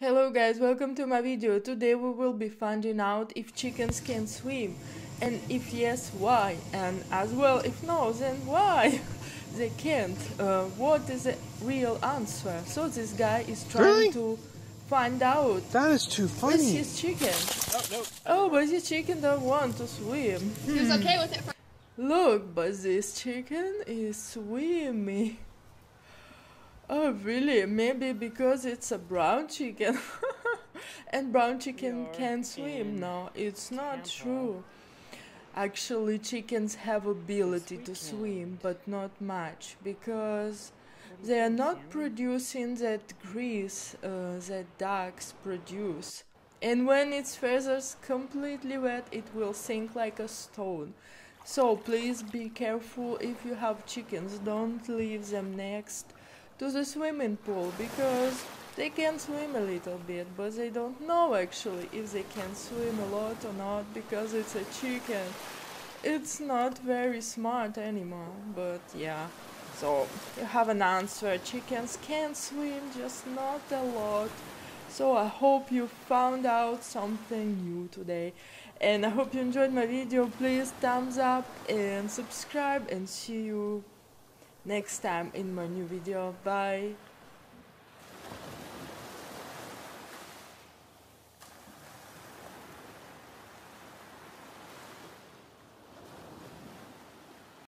Hello guys, welcome to my video. Today we will be finding out if chickens can swim and if yes, why and as well if no, then why they can't. Uh, what is the real answer? So this guy is trying Really? to find out That is too funny. funny. his chicken. Oh, no. Oh, but his chicken don't want to swim. He was okay with it Look, but this chicken is swimming. Oh, really? Maybe because it's a brown chicken. and brown chicken are can swim. No, it's not true. Actually, chickens have ability to swim, but not much because they are not producing that grease uh, that ducks produce. And when its feathers completely wet, it will sink like a stone. So please be careful if you have chickens. Don't leave them next to the swimming pool because they can swim a little bit, but they don't know actually if they can swim a lot or not because it's a chicken. It's not very smart anymore, but yeah. So you have an answer. Chickens can swim, just not a lot. So I hope you found out something new today. And I hope you enjoyed my video. Please thumbs up and subscribe and see you next time in my new video. Bye.